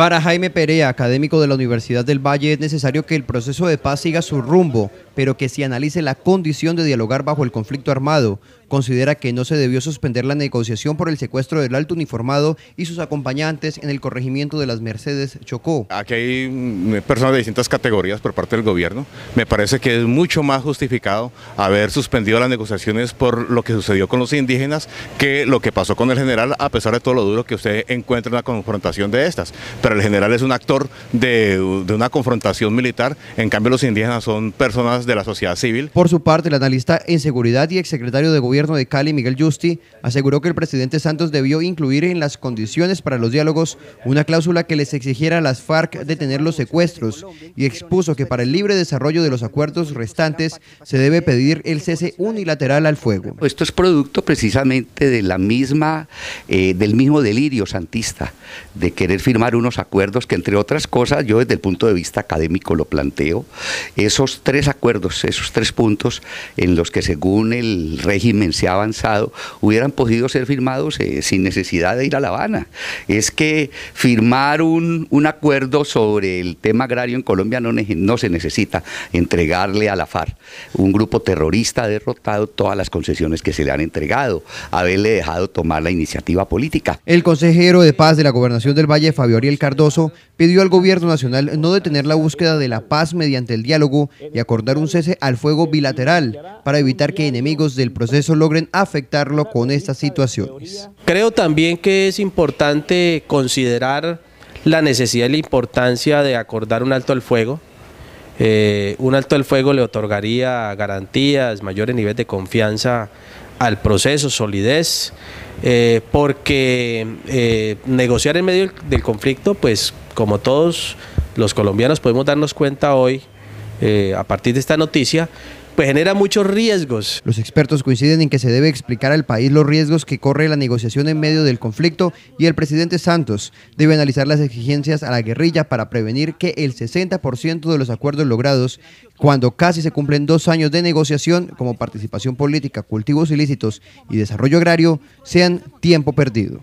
Para Jaime Perea, académico de la Universidad del Valle, es necesario que el proceso de paz siga su rumbo, pero que se analice la condición de dialogar bajo el conflicto armado. Considera que no se debió suspender la negociación por el secuestro del alto uniformado y sus acompañantes en el corregimiento de las Mercedes Chocó. Aquí hay mm, personas de distintas categorías por parte del gobierno. Me parece que es mucho más justificado haber suspendido las negociaciones por lo que sucedió con los indígenas que lo que pasó con el general, a pesar de todo lo duro que usted encuentra en la confrontación de estas. Pero el general es un actor de, de una confrontación militar, en cambio los indígenas son personas de la sociedad civil. Por su parte, el analista en seguridad y exsecretario de gobierno de Cali, Miguel Justi, aseguró que el presidente Santos debió incluir en las condiciones para los diálogos una cláusula que les exigiera a las FARC detener los secuestros y expuso que para el libre desarrollo de los acuerdos restantes se debe pedir el cese unilateral al fuego. Esto es producto precisamente de la misma, eh, del mismo delirio santista, de querer firmar unos acuerdos que entre otras cosas, yo desde el punto de vista académico lo planteo, esos tres acuerdos, esos tres puntos en los que según el se ha avanzado, hubieran podido ser firmados eh, sin necesidad de ir a La Habana. Es que firmar un, un acuerdo sobre el tema agrario en Colombia no, no se necesita entregarle a la FARC, un grupo terrorista ha derrotado todas las concesiones que se le han entregado, haberle dejado tomar la iniciativa política. El consejero de paz de la gobernación del Valle, Fabio Ariel Cardoso, pidió al gobierno nacional no detener la búsqueda de la paz mediante el diálogo y acordar un cese al fuego bilateral para evitar que enemigos del proceso logren afectarlo con estas situaciones. Creo también que es importante considerar la necesidad y la importancia de acordar un alto al fuego. Eh, un alto al fuego le otorgaría garantías, mayores niveles de confianza al proceso, solidez, eh, porque eh, negociar en medio del conflicto, pues como todos los colombianos podemos darnos cuenta hoy, eh, a partir de esta noticia, pues genera muchos riesgos. Los expertos coinciden en que se debe explicar al país los riesgos que corre la negociación en medio del conflicto y el presidente Santos debe analizar las exigencias a la guerrilla para prevenir que el 60% de los acuerdos logrados, cuando casi se cumplen dos años de negociación como participación política, cultivos ilícitos y desarrollo agrario, sean tiempo perdido.